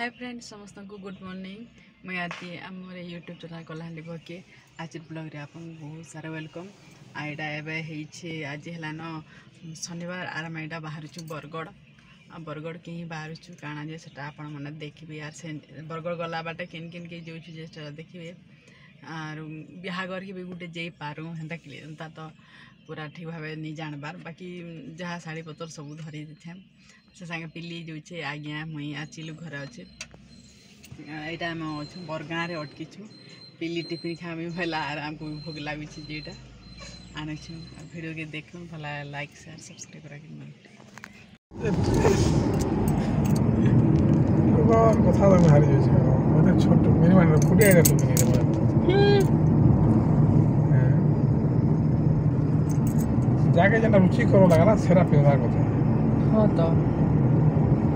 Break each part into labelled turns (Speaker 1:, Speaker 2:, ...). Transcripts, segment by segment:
Speaker 1: High friend ସମସ୍ତଙ୍କୁ good morning ମୁଇଁ ଆଜି ଆମର ୟୁଟ୍ୟୁବ୍ ଚ୍ୟାନେଲ୍ କଲାହାଣ୍ଡି ବକେ ଆଜିର ବ୍ଲଗ୍ରେ ଆପଣଙ୍କୁ ବହୁତ ସାରା ୱେଲକମ୍ ଆଇଟା ଏବେ ହେଇଛେ ଆଜି ହେଲାନ ଶନିବାର ଆରମ ଏଇଟା ବାହାରୁଛୁ ବରଗଡ଼ ଆଉ ବରଗଡ଼ କେହିଁ ବାହାରୁଛୁ କାଣା ଯେ ସେଟା ଆପଣମାନେ ଦେଖିବେ ଆର୍ ସେ ବରଗଡ଼ ଗଲା ବାଟେ କେନ୍ କେନ୍କେ ଯାଉଛୁ ଯେ ସେଟା ଦେଖିବେ ଆରୁ ବିହାଘରକେ ବି ଗୋଟେ ଯାଇପାରୁ ହେନ୍ତା ହେନ୍ତା ତ ପୁରା ଠିକ୍ ଭାବେ ନେଇ ଜାଣିବାର ବାକି ଯାହା ଶାଢ଼ୀ ପତ୍ର ସବୁ ଧରି ଦେଇଥାଏ ସେ ସାଙ୍ଗେ ପିଲି ଯାଉଛେ ଆଜ୍ଞା ମୁଇଁ ଆସିଲୁ ଘରେ ଅଛେ ଏଇଟା ଆମେ ଅଛୁ ବରଗାଁରେ ଅଟକିଛୁ ପିଲି ଟିଫିନ୍ ଖାଇମି ଭଲ ଆର୍ ବି ଭୋଗ ଲାଗୁଛି ଯେଇଟା ଆଣୁଛୁ ଆଉ ଭିଡ଼ିଓକେ ଦେଖୁ ଭଲ ଲାଇକ୍ ସେୟାର ସବସ୍କ୍ରାଇବ୍ କରା
Speaker 2: কথা আমি হারি যাচ্ছি ওদের ছোট মিনিমাম ফুটে আইনা তুমি যাকে যেটা রুচিকর লাগা না সেটা পেলার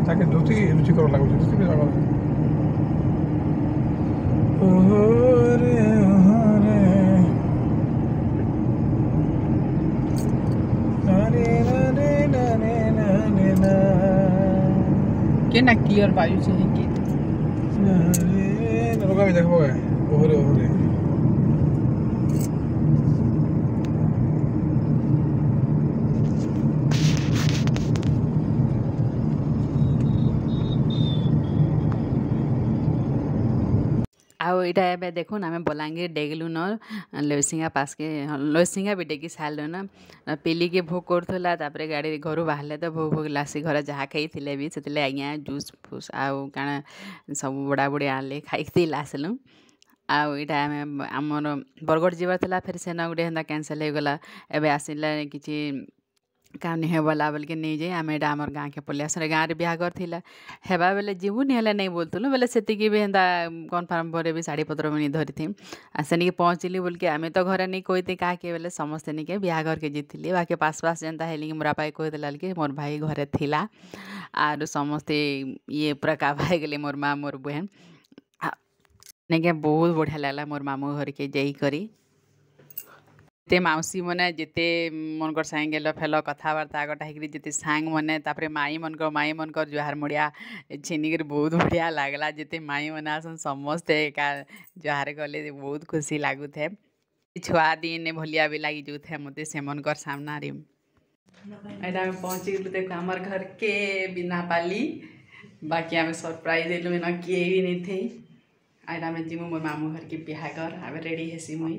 Speaker 2: তাকে ধুতি রুচিকর লাগুছে ধুতি পিন্ধা কথা
Speaker 1: কেনা ক্লিয়ার বায়ু চাই কি
Speaker 2: রোগা আমি দেখবো ওহরে ওহরে
Speaker 1: ଆଉ ଏଇଟା ଏବେ ଦେଖୁନ୍ ଆମେ ବଲାଙ୍ଗୀର ଡେଗଲୁନ ଲସିଙ୍ଗା ପାସ୍କେ ଲସିଙ୍ଗା ବି ଡେଗି ସାରିଲୁନ ପିଲିକି ଭୋଗ କରୁଥିଲା ତାପରେ ଗାଡ଼ି ଘରୁ ବାହାରିଲେ ତ ଭୋଗ ଭୋଗ ଲାସି ଘରେ ଯାହା ଖାଇଥିଲେ ବି ସେଥିଲାଗି ଆଜ୍ଞା ଜୁସ୍ ଫୁସ୍ ଆଉ କାଣା ସବୁ ବୁଡ଼ା ବୁଡ଼ି ଆଣିଲେ ଖାଇକି ଆସିଲୁ ଆଉ ଇଟା ଆମେ ଆମର ବରଗଡ଼ ଯିବାର ଥିଲା ଫେର୍ ସେନ ଗୋଟେ ହେନ୍ତା କ୍ୟାନସେଲ୍ ହେଇଗଲା ଏବେ ଆସିଲା କିଛି କାଉନି ହେବଲା ବୋଲିକି ନେଇଯାଇ ଆମେ ଏଇଟା ଆମର ଗାଁକେ ପଳେଇ ଆସିଲେ ଗାଁରେ ବିହାଘର ଥିଲା ହେବା ବେଲେ ଯିବୁନି ହେଲେ ନେଇ ବୋଲୁଥିଲୁ ବେଲେ ସେତିକି ବି ହେନ୍ତା କନଫର୍ମ ପରେ ବି ଶାଢ଼ୀ ପତ୍ର ମୁଇଁ ଧରିଥିମ୍ ଆଉ ସେନିକେ ପହଞ୍ଚିଲି ବୋଲିକି ଆମେ ତ ଘରେ ନେଇ କହିତେ କାହାକେ ବେଲେ ସମସ୍ତେ ନିକେ ବିହାଘରକେ ଯାଇଥିଲି ବାକି ପାସ୍ ପାସ୍ ଯେନ୍ତା ହେଲିକି ମୋରା ଭାଇ କହିଦେଲା ବୋଲିକି ମୋର ଭାଇ ଘରେ ଥିଲା ଆରୁ ସମସ୍ତେ ଇଏ ପୁରା କାଭା ହେଇଗଲେ ମୋର ମା ମୋର ବହେନ୍ ନେଇକି ବହୁତ ବଢ଼ିଆ ଲାଗଲା ମୋର ମାମୁଁ ଘରକେ ଯାଇକରି ଯେତେ ମାଉସୀମାନେ ଯେତେ ମନଙ୍କର ସାଙ୍ଗେ ଗେଲ ଫେଲ କଥାବାର୍ତ୍ତା ଗୋଟା ହେଇକିରି ଯେତେ ସାଙ୍ଗମାନେ ତାପରେ ମାଇମାନଙ୍କର ମାଇମାନଙ୍କର ଜୁହାର ମୁଡ଼ିଆ ଛିନିକିରି ବହୁତ ବଢ଼ିଆ ଲାଗ୍ଲା ଯେତେ ମାଇମାନେ ଆସନ୍ ସମସ୍ତେ ଏକା ଜୁହାର କଲେ ବହୁତ ଖୁସି ଲାଗୁଥାଏ ଛୁଆ ଦିନେ ଭଲିଆ ବି ଲାଗି ଯାଉଥାଏ ମୋତେ ସେମାନଙ୍କର ସାମ୍ନାରେ ଏଇଟା ଆମେ ପହଞ୍ଚିଗଲୁ ଦେଖ ଆମର ଘରକେ ବିନା ପାଲି ବାକି ଆମେ ସରପ୍ରାଇଜ୍ ଦେଲୁ ଇନ କିଏ ବି ନେଇଥାଇ ଏଇଟା ଆମେ ଯିମୁ ମୋ ମାମୁଁ ଘରକେ ବିହାଘର ଆମେ ରେଡ଼ି ହେସି ମୁଇଁ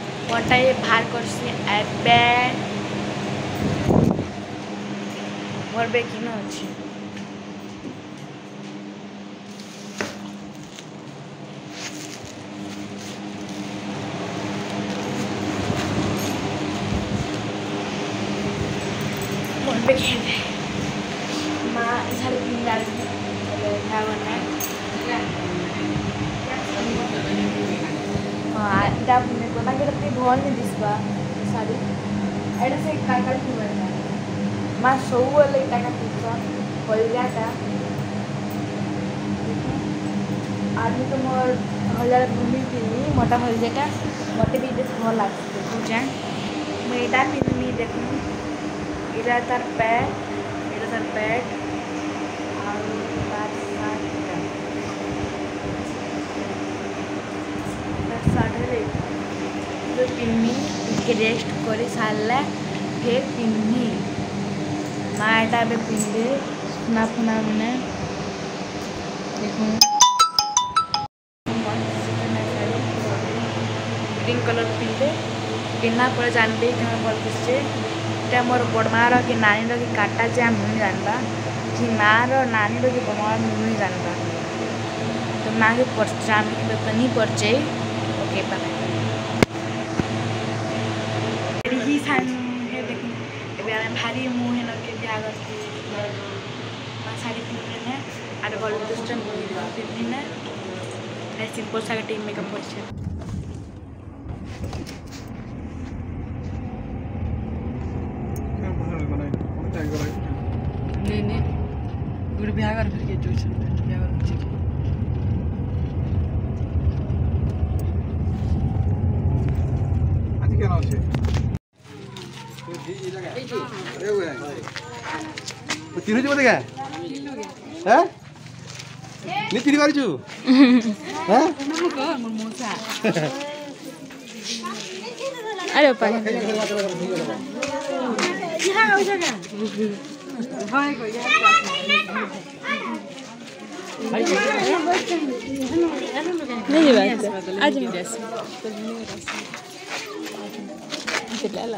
Speaker 3: ঘরটায় ভার করছি ଏବେ ମୋର ବେକିଂ ଅଛି মা ঝাল পিন্ডার मागीर ती भोवन दिसपा साडी एडस एक कांय काडपी मेळटा मातसो वल एक कांय काडपीचो व्हडल्या आतां आमी पूजा मैदा पिली देखून इधर तर पैट इधर तर पैट तो पिन्नी टे रेस्ट कर सारे फिर पिन्नी माँटा भी पिन्दे सुना फुना मैंने देखूँ ग्रीन कलर पिंधे पिन्ना पर जानते कि मैं भल खुशे इटा मोर बड़मा कि नानी रि काटा चे आम नहीं जानवा कि माँ रानी रि बड़मा मुझे जानवा तो माँ के पर्चे आम पर्चे ओके okay, আগস্ট শাড়ি পিন্ধিনে আর গল্প পিন্ধিনে সিম্পল শাড়িটি মেকআপ করছে
Speaker 4: नहीं नहीं गुड़ बिहार फिर के जो
Speaker 5: ଚିହ୍ନୁଛୁ ମୋତେ କାଁ ହଁ ନି ଚିହ୍ନି ପାରୁଛୁ
Speaker 6: ଆରେ
Speaker 7: आज
Speaker 6: Lala.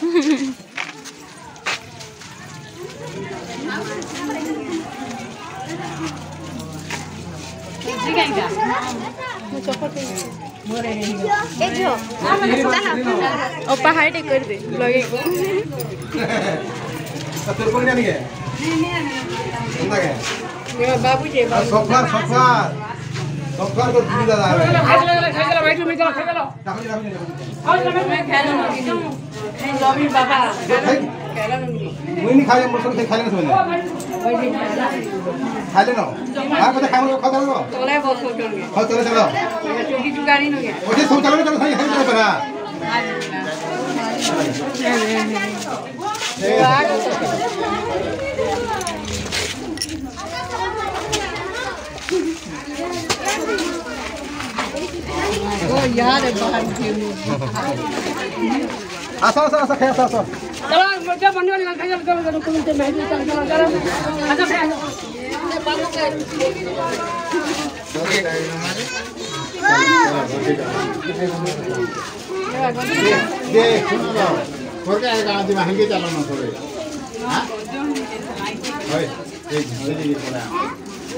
Speaker 7: और
Speaker 6: पहाड़ टेक कर दे ब्लॉगिंग
Speaker 5: तेरे को नहीं आनी है नहीं
Speaker 4: बाबू जी
Speaker 5: सफर सफर सफर तो दूर दादा है
Speaker 4: खेल लो खेल लो बैठ लो बैठ लो खेल
Speaker 5: लो
Speaker 4: खेल लो खेल लो ମୁଇଁ
Speaker 5: ନି ଖାଇଲେ ମୋର ସବୁ ଖାଇଲେ ସେମାନେ ଖାଇଲେ ନ ଆଉ କଥା ଖାଇବ ଖାଉ ଚାଲ ହଉ
Speaker 4: ଚାଲ ଚାଲ
Speaker 5: ଓଠେ ସବୁ ଚାଲ ଚାଲ ଖାଇ ଖାଇ ପରା
Speaker 4: वो
Speaker 7: यार है
Speaker 4: बाहर के
Speaker 5: आसा आसा आसा खेळ आसा आसा चला
Speaker 7: मजा बनवा लंका जल करून करून करून ते मेहनत चल
Speaker 4: चला
Speaker 7: करा आता खेळ
Speaker 8: दे सुन ना थोड़े आए होय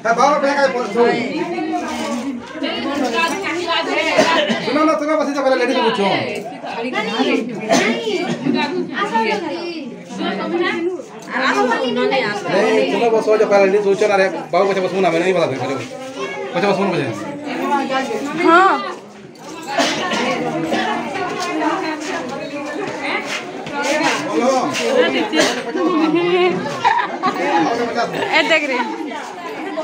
Speaker 5: है बाबा रुपया का बोल सुन सुनो ना सुनो बसी से पहले लेडी से पूछो नहीं
Speaker 4: नहीं आ
Speaker 5: सुनो बस हो जो पहले लेडी सोचो ना रे बाबू बच्चे बस सुना मैंने नहीं बता था मेरे को बच्चे बस सुनो बच्चे
Speaker 6: हाँ
Speaker 5: ए
Speaker 6: देख रही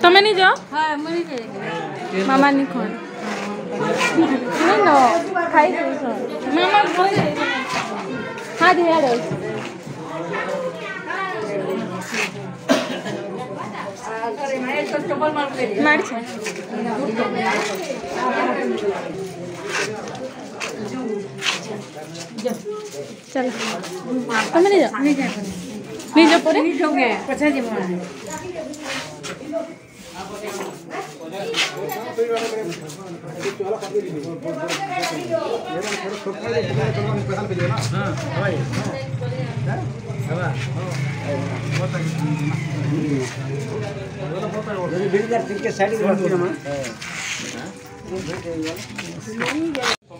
Speaker 6: તમે નહીં જાઓ મામા ની ખોણ નો ખાઈ જઈશ મામા ખોઈ હા ધીરા રહીશ માર
Speaker 7: છે
Speaker 4: चलो
Speaker 6: तुम नहीं जाओ नहीं जाओ पूरे नहीं
Speaker 4: जाओगे
Speaker 7: पछा
Speaker 4: जी
Speaker 7: मां
Speaker 9: साइड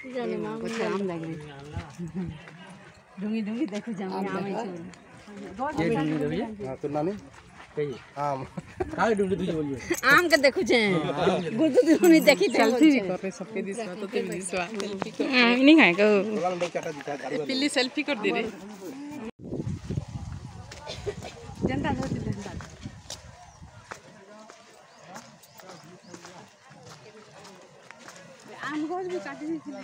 Speaker 4: आम के अच्छा हाँ, हाँ, हाँ, तो रही दूंगी दूंगी देखो नहीं देखी चलती पे सबके दिस तो तेरी दिस सेल्फी
Speaker 6: को नहीं
Speaker 5: खाएगा पिल्ली सेल्फी कर
Speaker 4: दे रे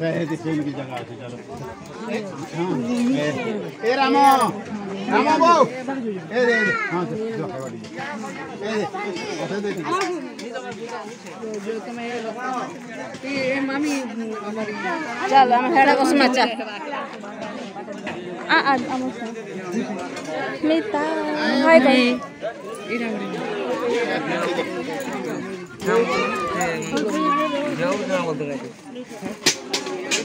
Speaker 8: এ রাম রাম বউ এ দে হ্যাঁ
Speaker 4: চল আমি হেড়া বসমা চল
Speaker 6: আ আ আমার মিতা হাই ভাই এটা
Speaker 8: যাও
Speaker 9: যাও বলতে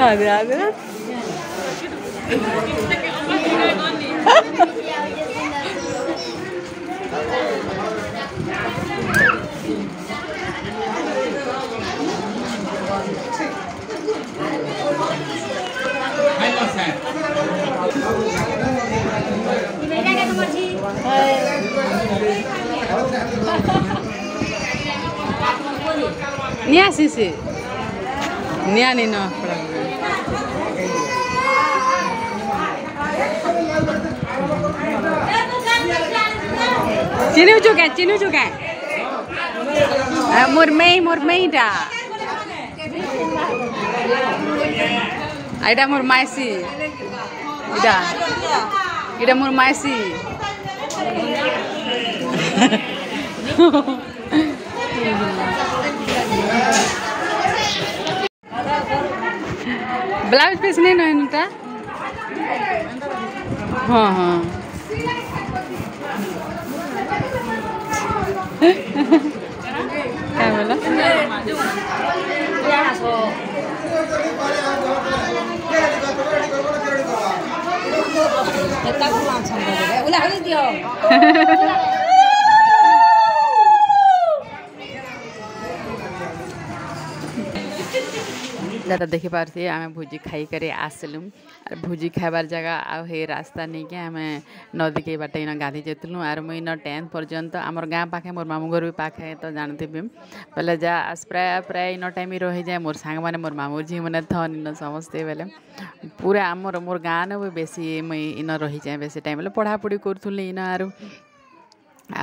Speaker 10: Ini agra.
Speaker 4: sih. Niani
Speaker 1: no. Cini ujuk kan, cini ujuk kan. Eh, murmei, murmei dah. Ada Aida murmaisi. Ida. Ida murmaisi. Hehehe. Blouse
Speaker 4: piece
Speaker 1: नहीं
Speaker 4: ना
Speaker 1: हाँ हाँ क्या
Speaker 4: बोला उला
Speaker 1: दियो जाँदा देखिपार थिए आम भोजी खाइक आसल भोजी खावार जाग रास् निकै आमे नदीकै बाटै गाधी जे अरू मै इन टेन्थ पर्यन्त गाँ पाखे मोर घर भी पाखे तो त जान्थ्यो बोला जा प्रायः प्राय इन टाइम रहि मोर सांग साङ मोर मामु झिउने थान् इन समस्ते बेला पूरा आम मोर गाँ नै बेसी मै इन रहिँ बेसी टाइम बेला पढापढी गरुलु इन आरु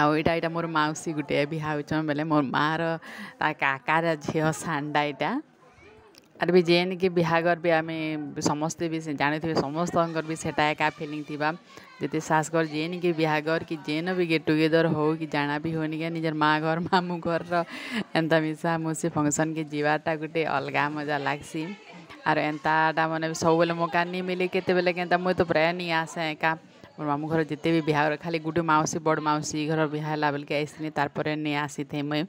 Speaker 1: आउटा मोर मौसी गुटे बिहाछ बोले मोर र त आकार झि साण्डा एटा ଆର୍ ବି ଯେନ୍କେ ବିହାଘର ବି ଆମେ ସମସ୍ତେ ବି ଜାଣିଥିବେ ସମସ୍ତଙ୍କର ବି ସେଟା ଏକା ଫିଲିଂ ଥିବା ଯେତେ ଖାସ୍ କରି ଯେନ୍କେ ବିହାଘର କି ଯେନ୍ ବି ଗେଟ୍ ଟୁଗେଦର୍ ହଉ କି ଜାଣା ବି ହଉନି କେ ନିଜର ମା' ଘର ମାମୁଁ ଘରର ଏନ୍ତା ମିଶା ମୁସି ଫଙ୍କସନ୍କେ ଯିବାଟା ଗୋଟେ ଅଲଗା ମଜା ଲାଗ୍ସି ଆର୍ ଏନ୍ତାଟା ମାନେ ସବୁବେଳେ ମକା ନି ମିଲେ କେତେବେଲେ କେନ୍ତା ମୁଇଁ ତ ପ୍ରାୟ ନି ଆସେ ଏକା ମୋର ମାମୁଁ ଘର ଯେତେ ବି ବିହାଘର ଖାଲି ଗୋଟେ ମାଉସୀ ବଡ଼ ମାଉସୀ ଘର ବିହା ହେଲା ବେଲକେ ଆସିନି ତାପରେ ନେ ଆସିଥାଏ ମୁଇଁ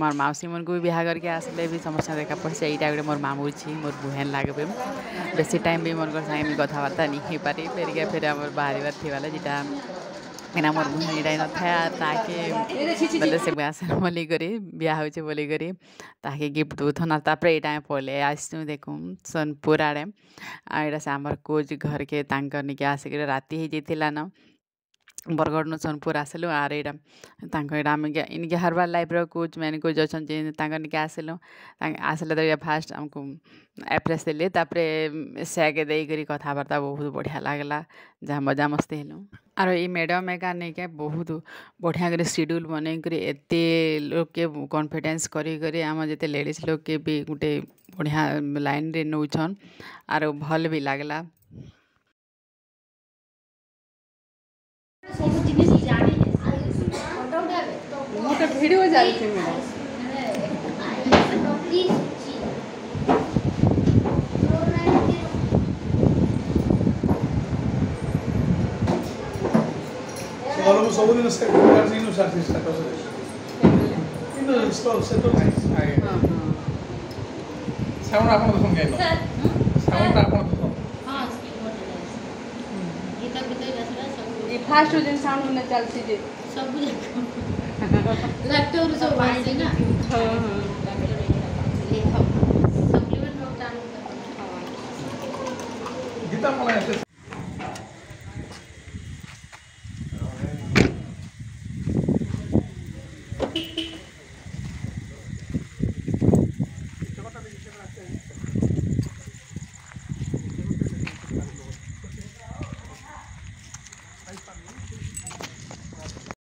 Speaker 1: ମୋର ମାଉସୀମାନଙ୍କୁ ବି ବିହା କରିକି ଆସିଲେ ବି ସମସ୍ତେ ଦେଖା ପଡ଼ୁଛି ଏଇଟା ଗୋଟେ ମୋର ମାମୁଁ ଅଛି ମୋର ବୁହେନ୍ ଲାଗବେ ବେଶୀ ଟାଇମ୍ ବି ମୋର ସାଙ୍ଗେ ବି କଥାବାର୍ତ୍ତା ନି ହେଇପାରେ ଫେରିକା ଫେରି ଆମର ବାହାରିବାର ଥିବାଲେ ଯେଟା ଏନାମର ମୁହଁ ଏଇଟା ନଥାଏ ତାହାକେ ବୋଲେ ସେ ଆସନ ବୋଲିକରି ବିହା ହଉଛେ ବୋଲିକରି ତାହାକେ ଗିଫ୍ଟ ଦଉଥନ୍ ଆର୍ ତାପରେ ଏଇଟା ଆମେ ପଲେଇ ଆସିଛୁ ଦେଖୁ ସୋନପୁର ଆଡ଼େ ଆଉ ଏଇଟା ସେ ଆମର କୋଚ୍ ଘରକେ ତାଙ୍କର ନିକେ ଆସିକରି ରାତି ହେଇଯାଇଥିଲା ନ ବରଗଡ଼ନୁ ସୋନପୁର ଆସିଲୁ ଆର୍ ଏଇଟା ତାଙ୍କ ଏଇଟା ଆମେ ଇନକେ ହାରବାର୍ ଲାଇଫ୍ର କୋଚ୍ ମେନ୍ କୋଚ୍ ଅଛନ୍ ଯେ ତାଙ୍କ ନିକେ ଆସିଲୁ ଆସିଲେ ତ ଏଇଟା ଫାର୍ଷ୍ଟ ଆମକୁ ଆପ୍ରେସ୍ ଦେଲେ ତାପରେ ସେଆକେ ଦେଇକରି କଥାବାର୍ତ୍ତା ବହୁତ ବଢ଼ିଆ ଲାଗିଲା ଯାହା ମଜାମସ୍ତି ହେଲୁ ଆର ଏଇ ମ୍ୟାଡ଼ମ୍ ଏକା ନେଇକା ବହୁତ ବଢ଼ିଆ କରି ସିଡ଼୍ୟୁଲ୍ ବନେଇକରି ଏତେ ଲୋକେ କନଫିଡେନ୍ସ କରିକରି ଆମ ଯେତେ ଲେଡ଼ିଜ୍ ଲୋକେ ବି ଗୋଟେ ବଢ଼ିଆ ଲାଇନ୍ରେ ନଉଛନ୍ ଆରୁ ଭଲ୍ ବି ଲାଗ୍ଲା ସବୁ
Speaker 7: ଜିନିଷ ଜାଣି ମୁଁ
Speaker 4: ତ ଭିଡ଼ିଓ ଜାଣିଛି ମ୍ୟାଡ଼ାମ୍
Speaker 2: कोरम सवुलिन सगरजिनु सार्थिस थाको छ किन नस्को सेटलाई है है सवन आफ्नो संगै हो सवन आफ्नो
Speaker 10: हां कि दो दिन
Speaker 7: किताब
Speaker 4: किताब नसरे
Speaker 10: सब
Speaker 7: दिन
Speaker 4: फर्स्ट